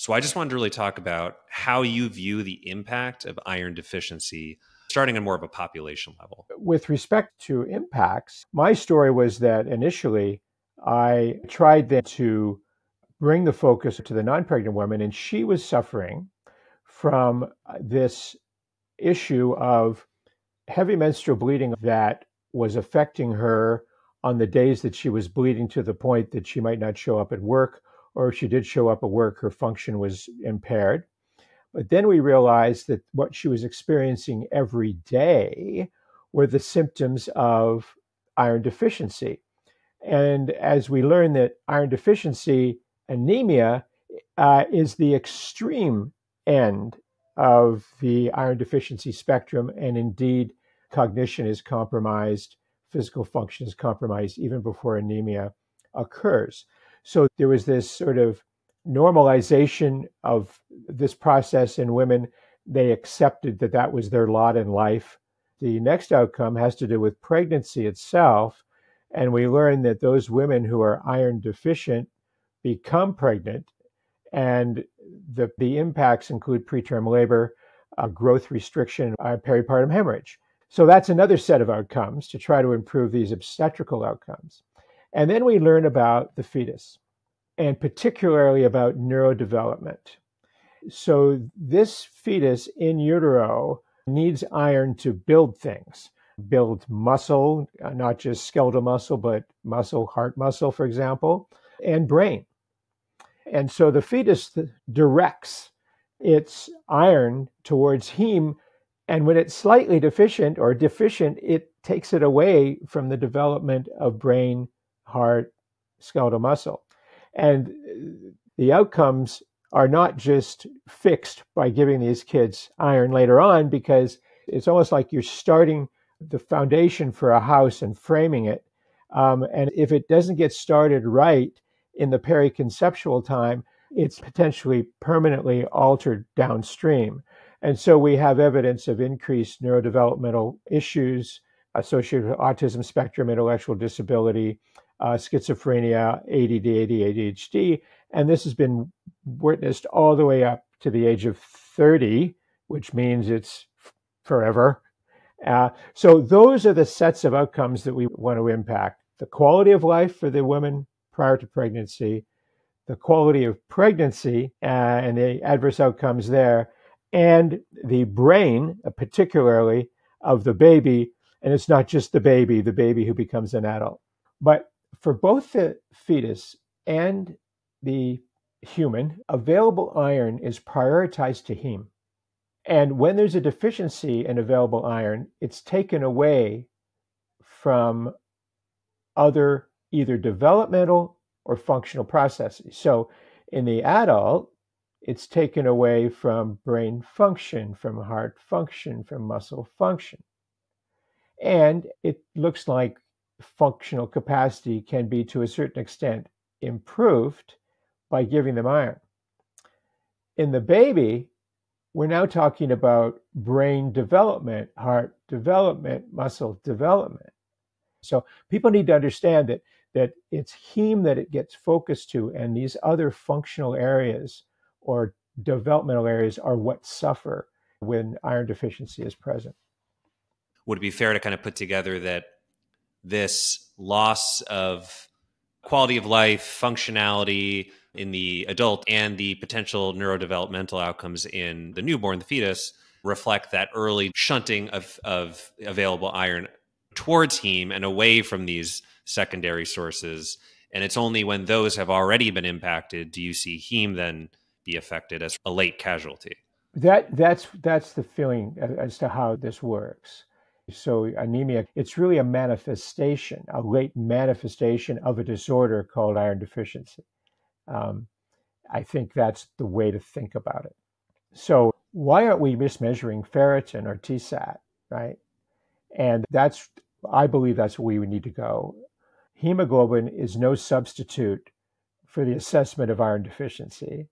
So I just wanted to really talk about how you view the impact of iron deficiency starting on more of a population level. With respect to impacts, my story was that initially I tried then to bring the focus to the non pregnant woman, and she was suffering from this issue of heavy menstrual bleeding that was affecting her on the days that she was bleeding to the point that she might not show up at work, or if she did show up at work, her function was impaired. But then we realized that what she was experiencing every day were the symptoms of iron deficiency. And as we learn that iron deficiency anemia uh, is the extreme end of the iron deficiency spectrum, and indeed, cognition is compromised, physical function is compromised even before anemia occurs. So there was this sort of normalization of this process in women. They accepted that that was their lot in life. The next outcome has to do with pregnancy itself. And we learn that those women who are iron deficient become pregnant. And the, the impacts include preterm labor, uh, growth restriction, uh, peripartum hemorrhage. So that's another set of outcomes to try to improve these obstetrical outcomes. And then we learn about the fetus and particularly about neurodevelopment. So, this fetus in utero needs iron to build things, build muscle, uh, not just skeletal muscle, but muscle, heart muscle, for example, and brain. And so the fetus directs its iron towards heme. And when it's slightly deficient or deficient, it takes it away from the development of brain, heart, skeletal muscle. And the outcomes are not just fixed by giving these kids iron later on, because it's almost like you're starting the foundation for a house and framing it. Um, and if it doesn't get started right in the periconceptual time, it's potentially permanently altered downstream. And so we have evidence of increased neurodevelopmental issues associated with autism spectrum, intellectual disability, uh, schizophrenia, ADD, ADHD, and this has been witnessed all the way up to the age of 30, which means it's forever. Uh, so those are the sets of outcomes that we want to impact: the quality of life for the women prior to pregnancy, the quality of pregnancy uh, and the adverse outcomes there, and the brain, uh, particularly of the baby. And it's not just the baby, the baby who becomes an adult. But for both the fetus and the human, available iron is prioritized to heme. And when there's a deficiency in available iron, it's taken away from other either developmental or functional processes. So in the adult, it's taken away from brain function, from heart function, from muscle function. And it looks like functional capacity can be to a certain extent improved by giving them iron. In the baby, we're now talking about brain development, heart development, muscle development. So people need to understand that that it's heme that it gets focused to, and these other functional areas or developmental areas are what suffer when iron deficiency is present. Would it be fair to kind of put together that this loss of quality of life, functionality in the adult, and the potential neurodevelopmental outcomes in the newborn, the fetus, reflect that early shunting of, of available iron towards heme and away from these secondary sources. And it's only when those have already been impacted do you see heme then be affected as a late casualty. That that's that's the feeling as to how this works. So, anemia, it's really a manifestation, a late manifestation of a disorder called iron deficiency. Um, I think that's the way to think about it. So, why aren't we mismeasuring ferritin or TSAT, right? And that's, I believe that's where we need to go. Hemoglobin is no substitute for the assessment of iron deficiency.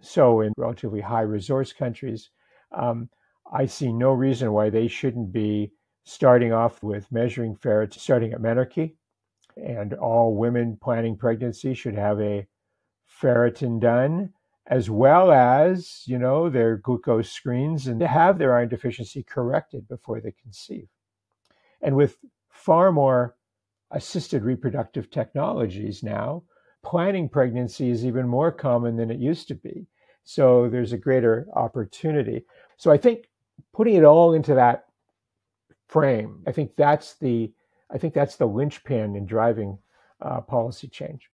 So, in relatively high resource countries, um, I see no reason why they shouldn't be starting off with measuring ferritins starting at menarche. And all women planning pregnancy should have a ferritin done as well as, you know, their glucose screens and to have their iron deficiency corrected before they conceive. And with far more assisted reproductive technologies now, planning pregnancy is even more common than it used to be. So there's a greater opportunity. So I think putting it all into that frame, I think that's the I think that's the linchpin in driving uh, policy change.